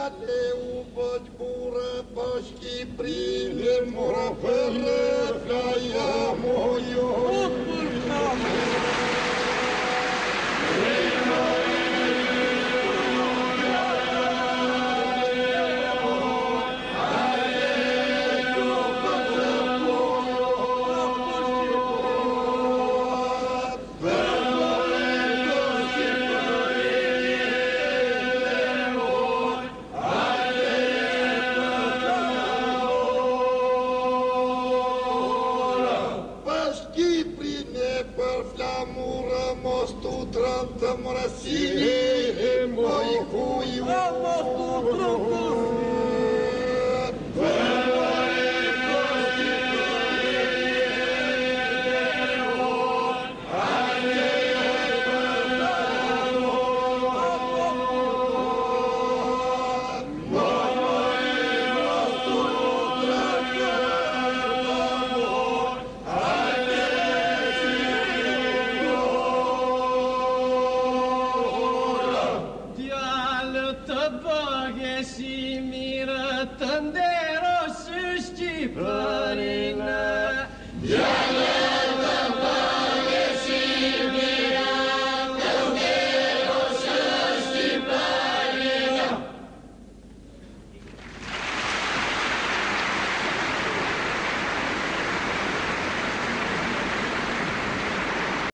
Frate, un văd pășchi prin, mură fără Muramos tu tranta morasini. Dialtă băghe și miră